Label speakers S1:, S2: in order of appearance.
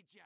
S1: need ya.